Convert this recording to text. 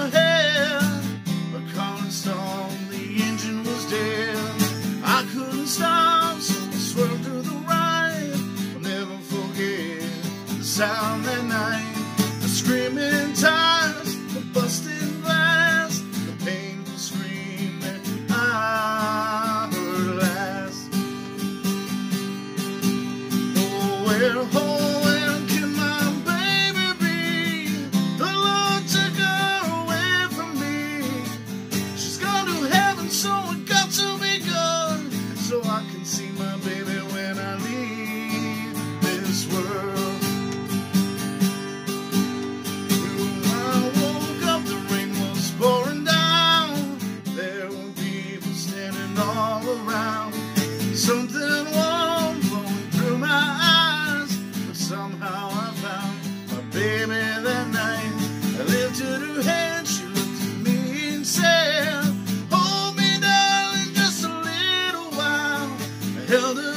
ahead, the engine was dead. I couldn't stop, so I swerved the right. I'll never forget the sound that night, the screaming tires, the busting glass, the painful scream that I heard last. Oh, where see my held